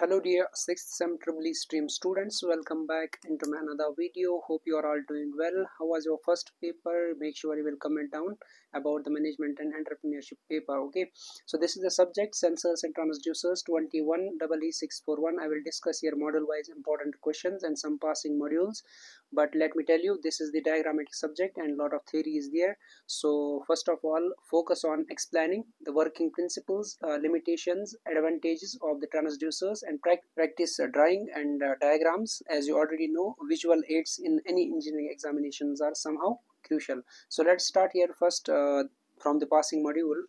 hello dear 6th sem triple stream students. Welcome back into another video. Hope you are all doing well. How was your first paper? Make sure you will comment down about the management and entrepreneurship paper okay? So this is the subject sensors and transducers 21 e641 i will discuss here model wise important questions and some passing modules. But let me tell you this is the diagrammatic subject and lot of theory is there. So first of all focus on explaining the working principles uh, limitations advantages of the transducers and practice uh, drawing and uh, diagrams. As you already know visual aids in any engineering examinations are somehow crucial. So let's start here first uh, from the passing module.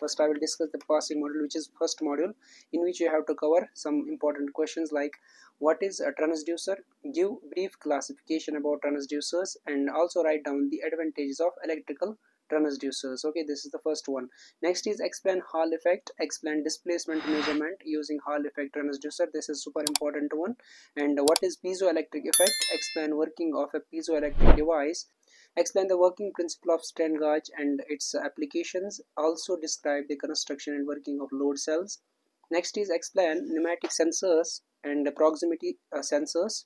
First i will discuss the passing module which is first module in which you have to cover some important questions like what is a transducer? Give brief classification about transducers and also write down the advantages of electrical transducers okay this is the first one. Next is explain hall effect. Explain displacement measurement using hall effect transducer this is super important one. And what is piezoelectric effect? Explain working of a piezoelectric device. Explain the working principle of strain gauge and its applications. Also describe the construction and working of load cells. Next is explain pneumatic sensors and proximity uh, sensors.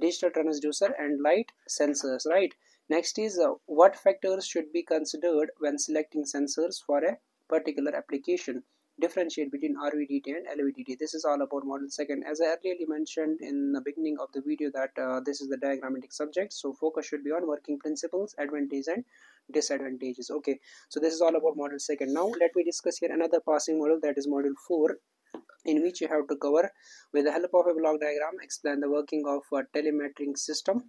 Digital transducer and light sensors right next is uh, what factors should be considered when selecting sensors for a particular application differentiate between RVDT and LVDT. This is all about model second. As I earlier mentioned in the beginning of the video that uh, this is the diagrammatic subject. So focus should be on working principles, advantages and disadvantages. Okay, so this is all about model second. Now let me discuss here another passing model that is model 4 in which you have to cover with the help of a block diagram explain the working of a telemetering system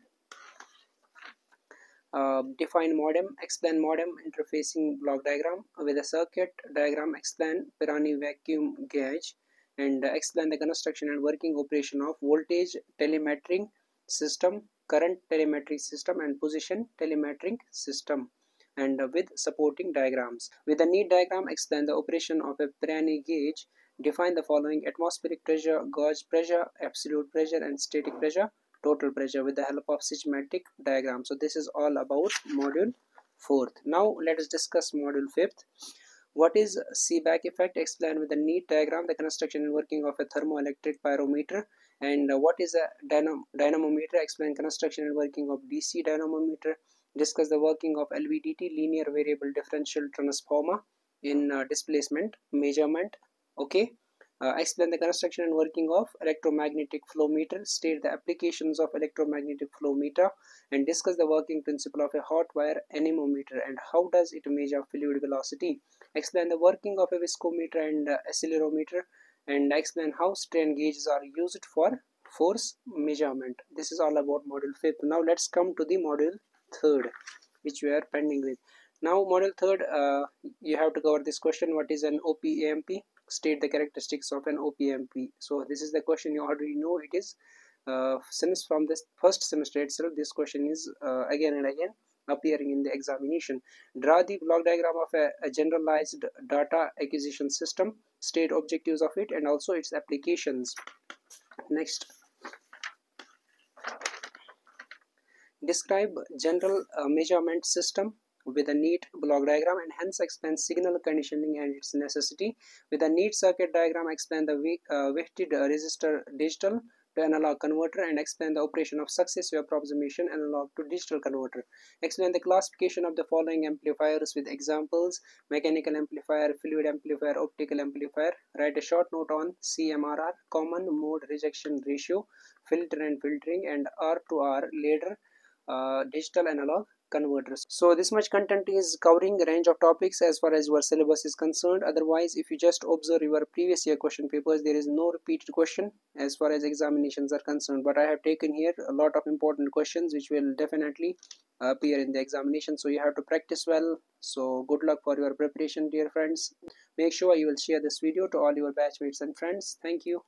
uh, define modem explain modem interfacing block diagram with a circuit diagram explain Pirani vacuum gauge and explain the construction and working operation of voltage telemetering system current telemetry system and position telemetering system and with supporting diagrams. With a neat diagram explain the operation of a Pirani gauge. Define the following atmospheric pressure gauge pressure absolute pressure and static pressure total pressure with the help of schematic diagram. So this is all about module fourth. Now let us discuss module fifth. What is Seebeck effect? Explain with the neat diagram the construction and working of a thermoelectric pyrometer and what is a dynam dynamometer? Explain construction and working of DC dynamometer. Discuss the working of LVDT linear variable differential transformer in uh, displacement measurement. Okay uh, explain the construction and working of electromagnetic flow meter, state the applications of electromagnetic flow meter, and discuss the working principle of a hot wire anemometer and how does it measure fluid velocity. Explain the working of a viscometer and uh, accelerometer, and explain how strain gauges are used for force measurement. This is all about module 5th. Now let's come to the module 3rd, which we are pending with. Now module 3rd, uh, you have to cover this question, what is an OPAMP? State the characteristics of an OPAMP. So this is the question you already know it is uh, since from this first semester itself this question is uh, again and again appearing in the examination. Draw the block diagram of a, a, generalized data acquisition system, state objectives of it and also its applications. Next. Describe general uh, measurement system with a neat block diagram and hence explain signal conditioning and its necessity. With a neat circuit diagram, explain the uh, weighted resistor digital to analog converter and explain the operation of successive approximation analog to digital converter. Explain the classification of the following amplifiers with examples mechanical amplifier, fluid amplifier, optical amplifier. Write a short note on CMRR, common mode rejection ratio, filter and filtering and R-2R ladder uh, digital analog converters. So this much content is covering a range of topics as far as your syllabus is concerned. Otherwise if you just observe your previous year question papers there is no repeated question as far as examinations are concerned. But i have taken here a lot of important questions which will definitely appear in the examination. So you have to practice well. So good luck for your preparation dear friends. Make sure you will share this video to all your batchmates and friends. Thank you